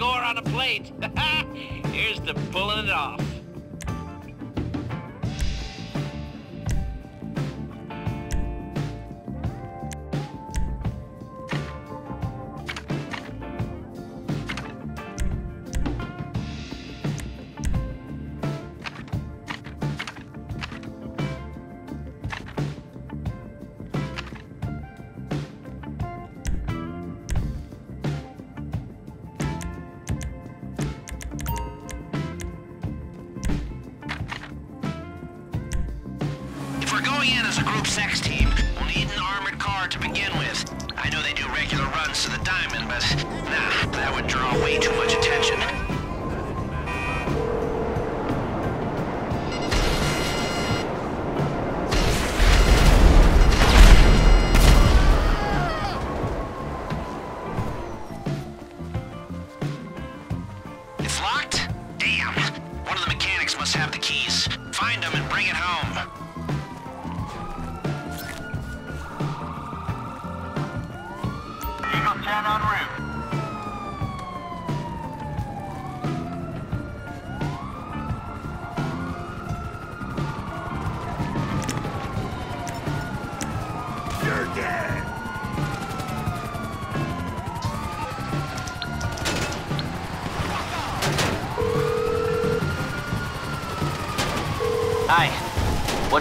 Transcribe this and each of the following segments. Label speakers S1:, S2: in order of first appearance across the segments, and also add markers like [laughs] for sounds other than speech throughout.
S1: score on a plate. [laughs] Here's to pulling it off.
S2: Going in as a Gruppe Sechs team, we'll need an armored car to begin with. I know they do regular runs to the diamond, but nah, that would draw way too much attention.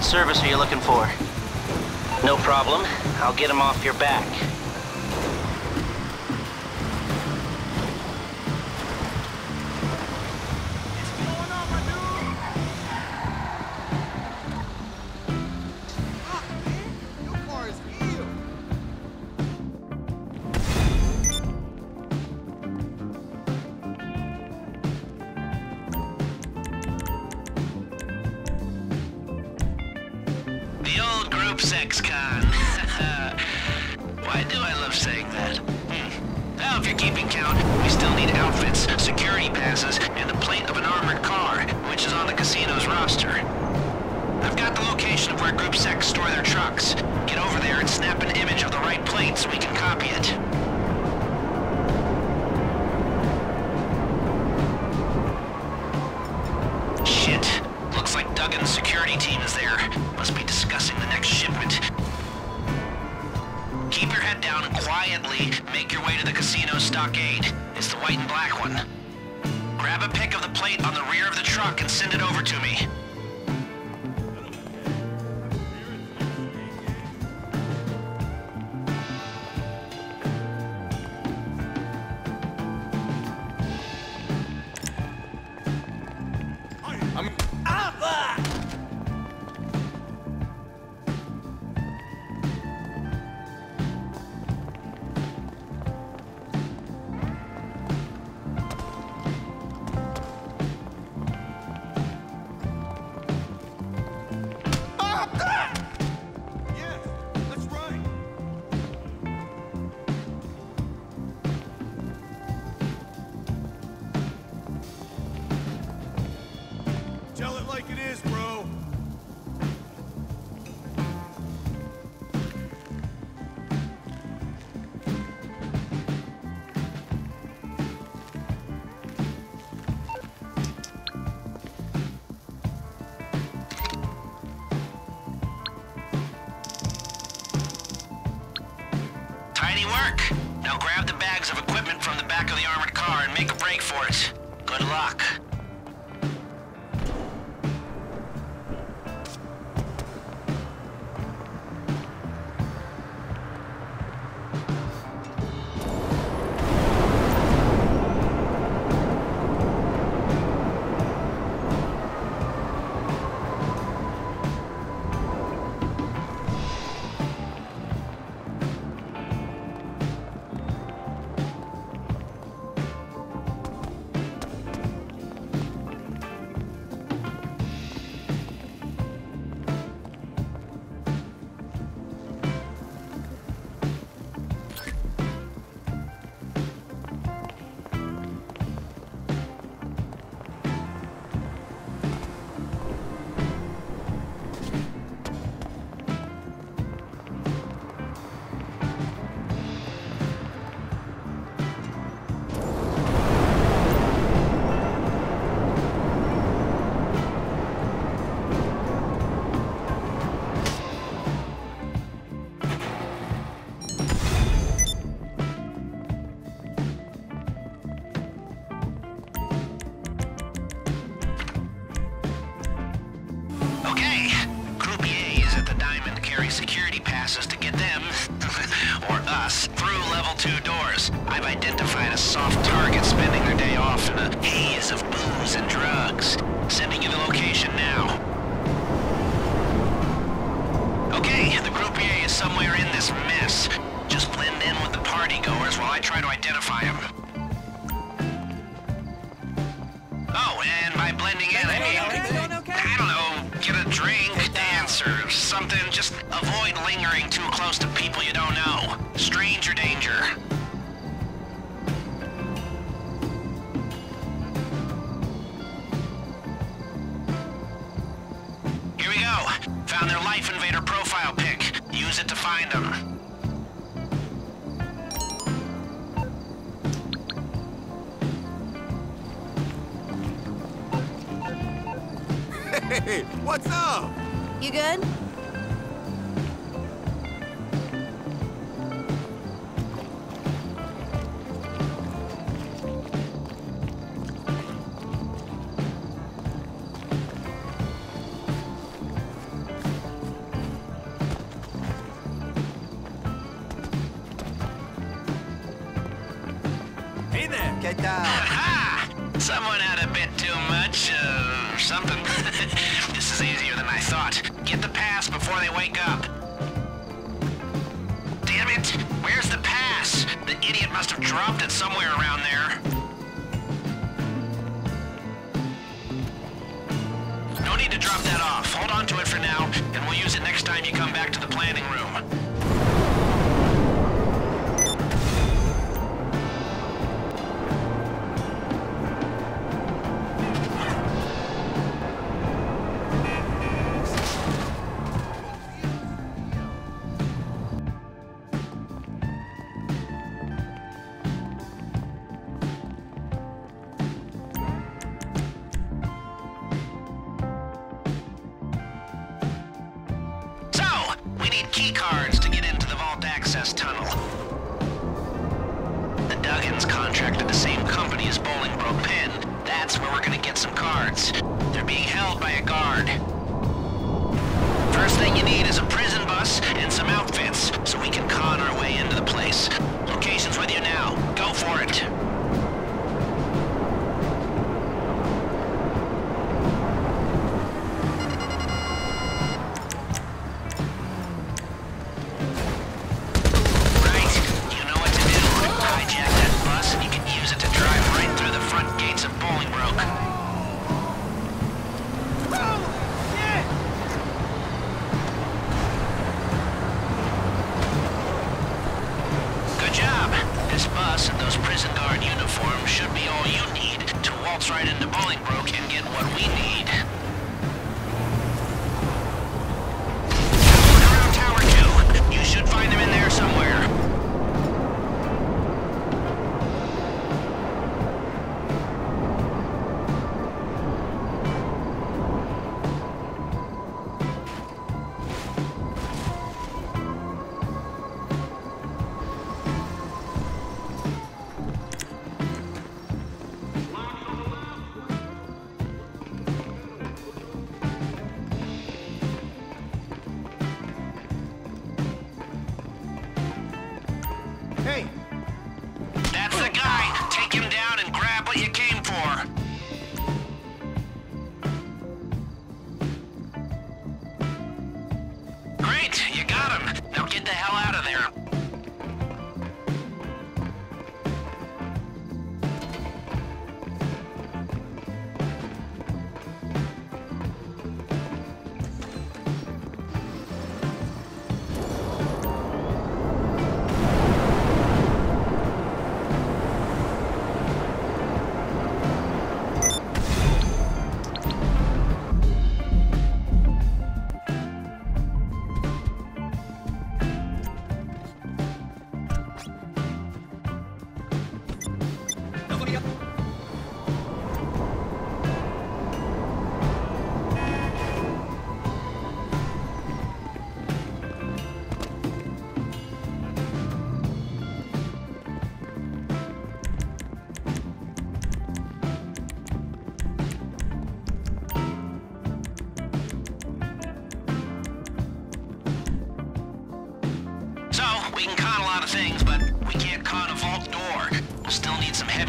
S3: Service are you looking for? No problem. I'll get him off your back.
S2: To me. Tidy work. Now grab the bags of equipment from the back of the armored car and make a break for it. Good luck.
S4: on their Life Invader profile pic. Use it to find them.
S2: Hey, what's up?
S3: You good?
S4: Right into Bolingbroke and get what we need.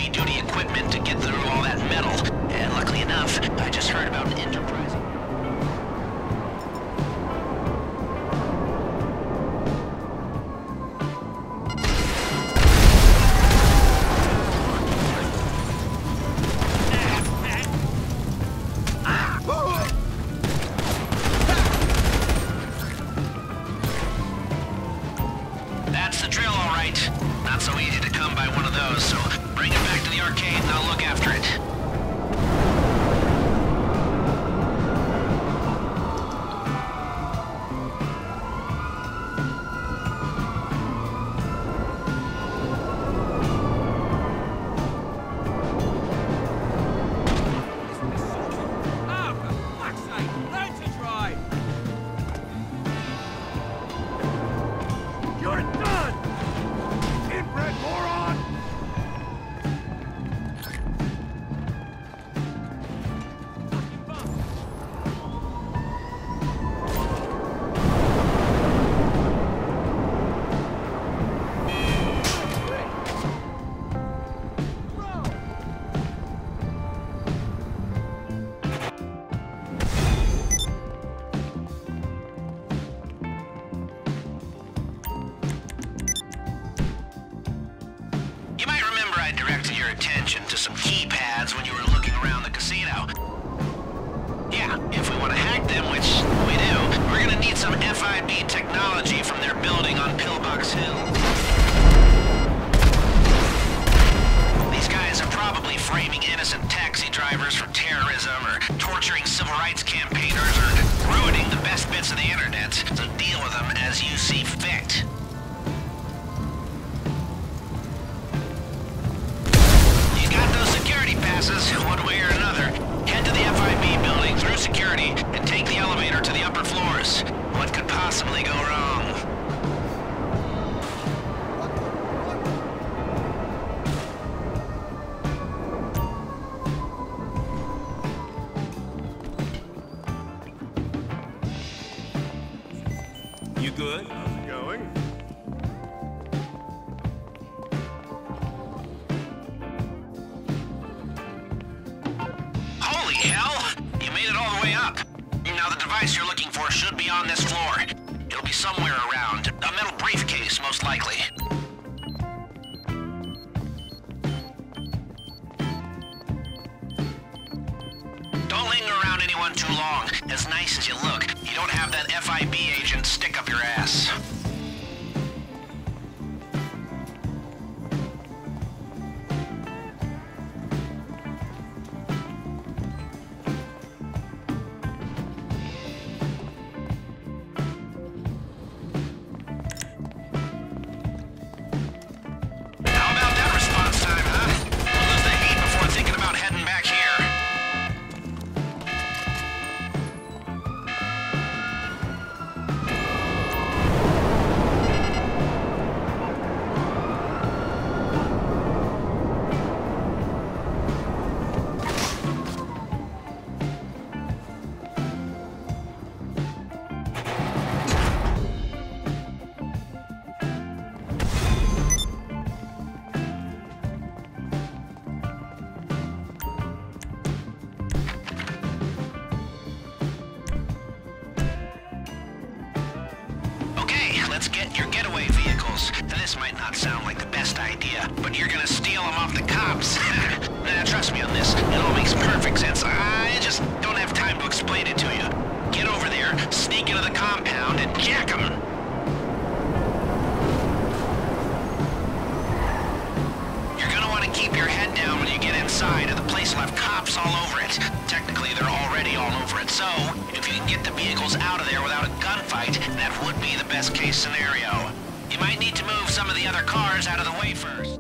S3: heavy-duty equipment to get through all that metal. And luckily enough, I just heard about an enterprise... That would be the best case scenario. You might need to move some of the other cars out of the way first.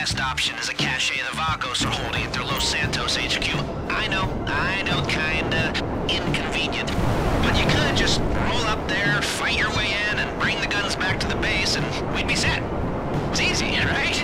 S3: best option is a cache the Vagos are holding at their Los Santos HQ. I know, I know, kinda inconvenient. But you could just roll up there, fight your way in, and bring the guns back to the base, and we'd be set. It's easy, [laughs] right?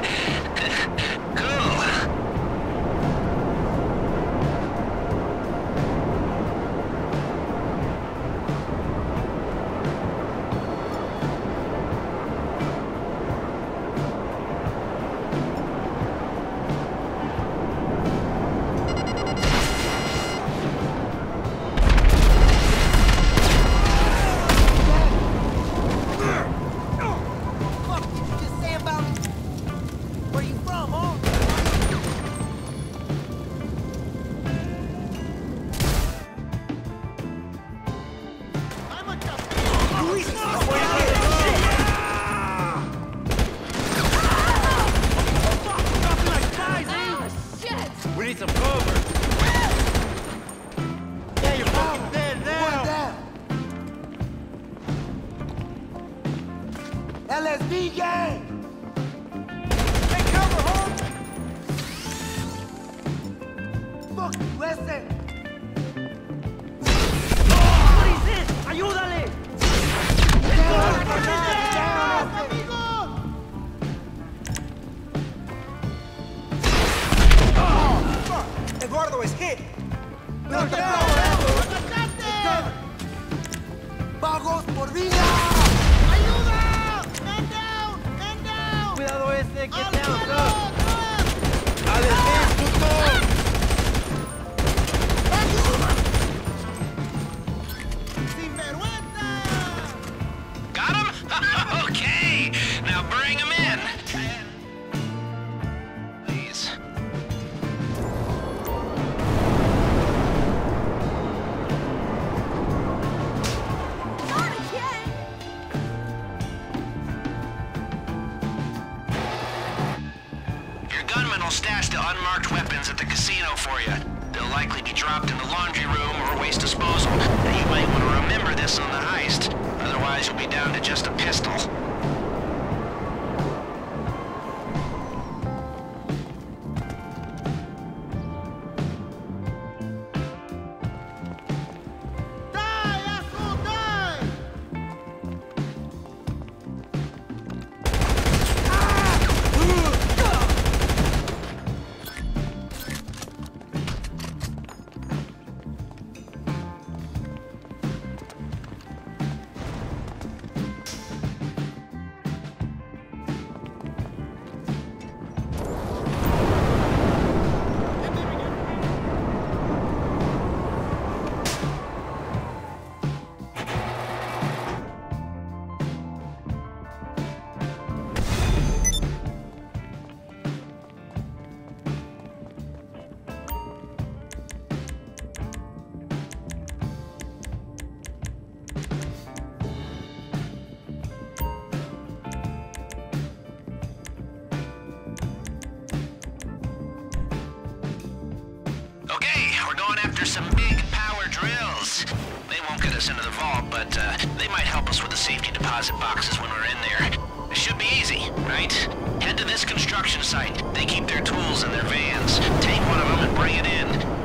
S3: into the vault, but uh, they might help us with the safety deposit boxes when we're in there. It should be easy, right? Head to this construction site. They keep their tools in their vans. Take one of them and bring it in.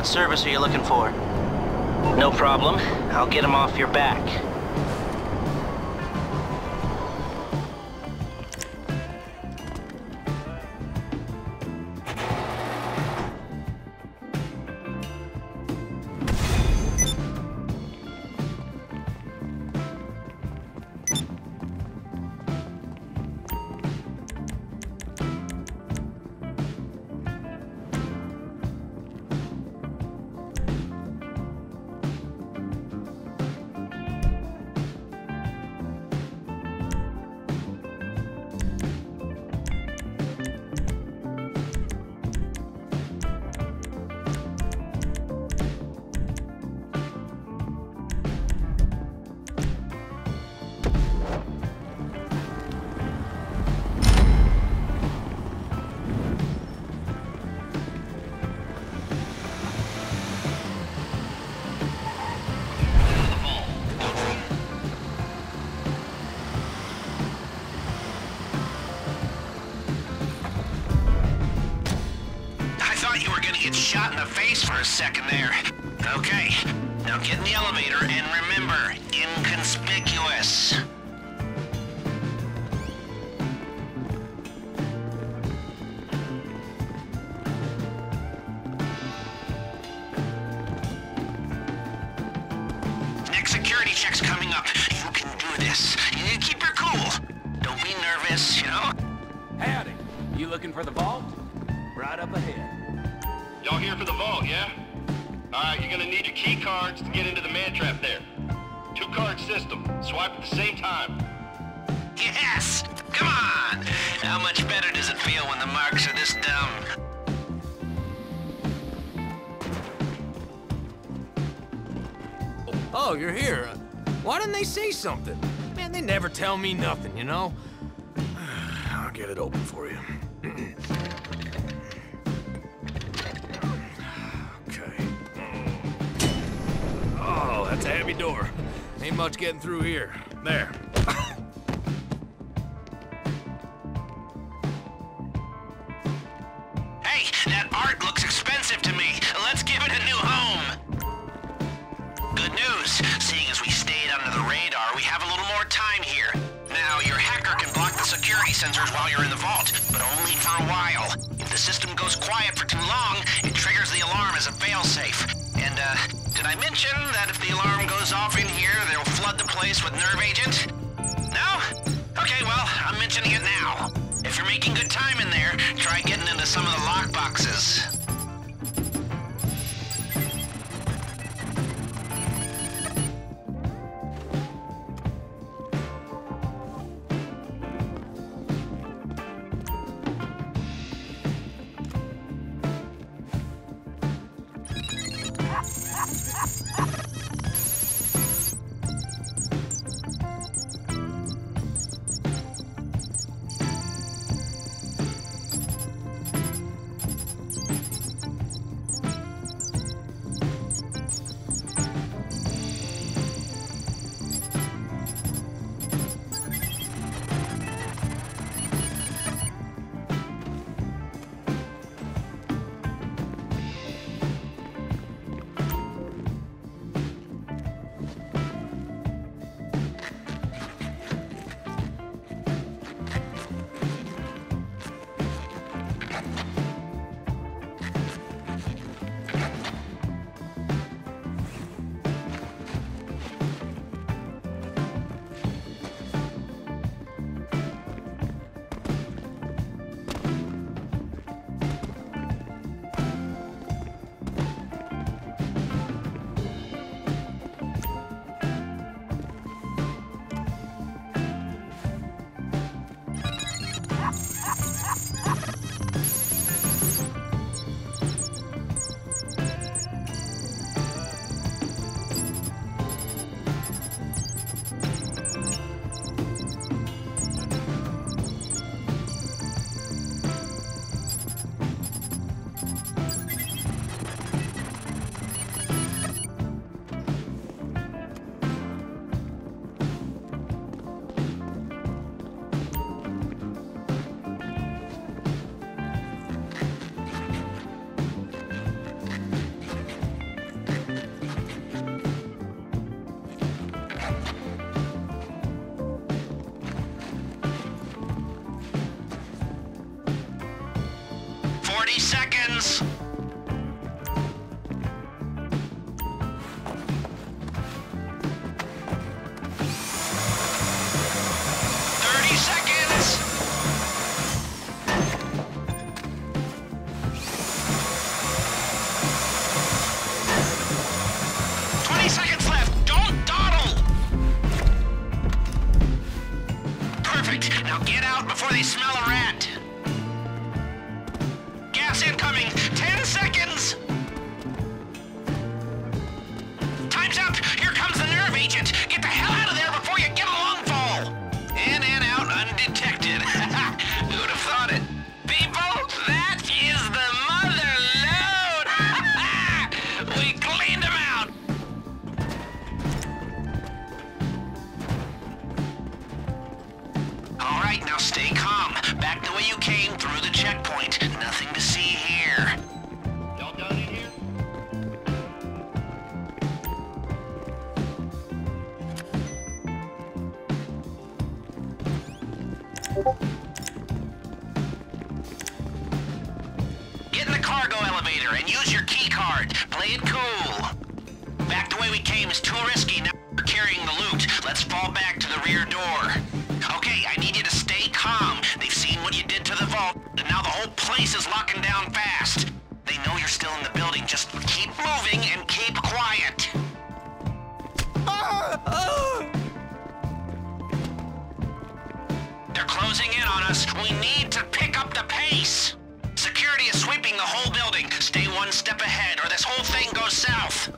S5: What service are you looking for? No problem. I'll get him off your back.
S6: the face for a second there. Okay, now get in the elevator and remember, inconspicuous.
S3: oh, you're here. Why didn't they say something? Man, they never tell me nothing, you know? [sighs] I'll get it open for you. [clears throat] okay. Oh, that's a heavy door. Ain't much getting through here. There, seconds. Get in the cargo elevator and use your key card. Play it cool. Back the way we came is too risky. Now we're carrying the loot. Let's fall back to the rear door. Okay, I need you to stay calm. They've seen what you did to the vault, and now the whole place is locking down fast. They know you're still in the building. Just keep moving and keep We need to pick up the pace. Security is sweeping the whole building. Stay one step ahead, or this whole thing goes south.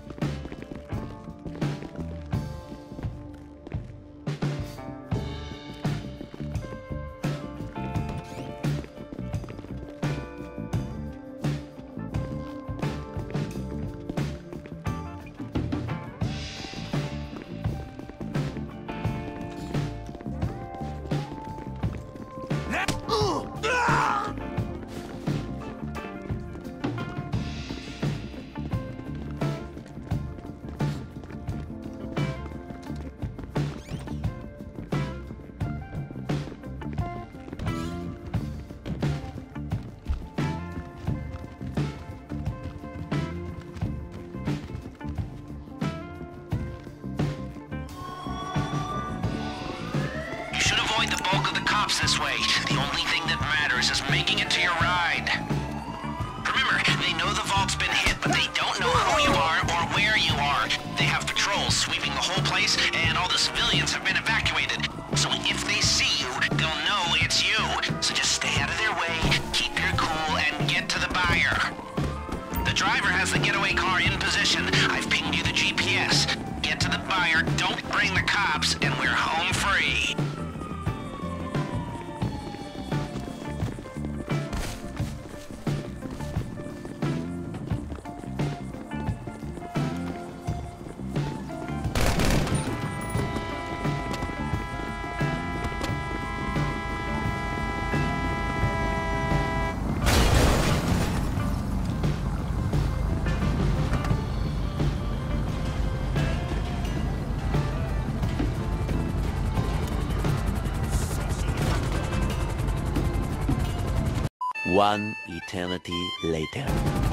S7: One eternity later.